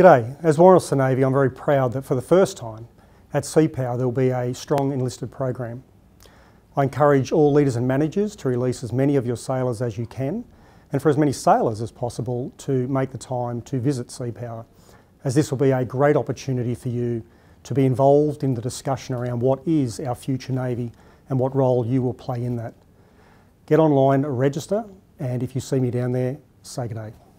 G'day. As Warren of the Navy, I'm very proud that for the first time at Sea Power there will be a strong enlisted program. I encourage all leaders and managers to release as many of your sailors as you can and for as many sailors as possible to make the time to visit Sea Power as this will be a great opportunity for you to be involved in the discussion around what is our future Navy and what role you will play in that. Get online, register, and if you see me down there, say good day.